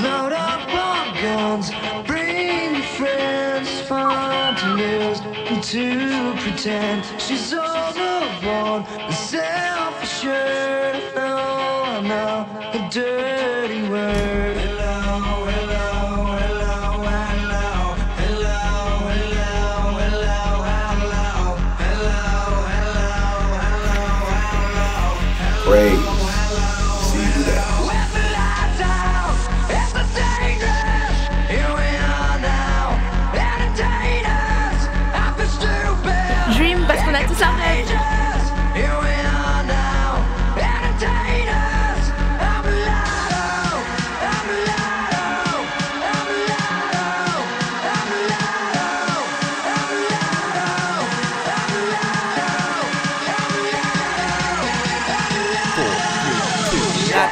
Load up our guns, bring your friends, find a news to pretend she's overborn the self-assured. Oh, no, no, a dirty word. Hello, hello, hello, hello, hello, hello, hello, hello, hello, hello, hello, hello. Great.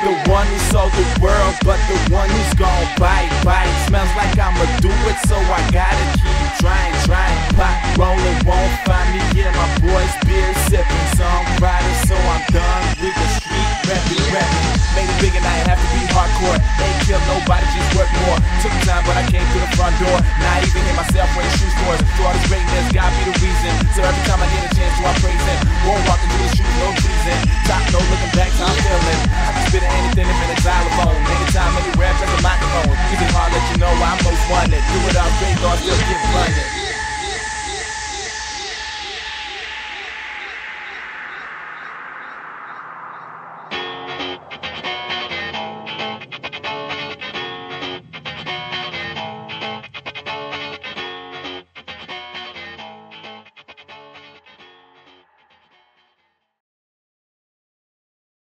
The one who sold the world, but the one who's gon' bite, bite. Smells like I'ma do it, so I gotta be hardcore. Ain't kill nobody, just work more. Took time, but I came through the front door. Not even hit myself wearing shoe stores. So all this greatness, God be the reason. So every time I get a chance to, I praise him. Won't walk into the shoes, no pleasing. Top, no looking back, time feeling. I can spit anything if it's a xylophone. Anytime, anywhere, press a microphone. Music hard, let you know I'm most wanted. Do it all great, God still get funded.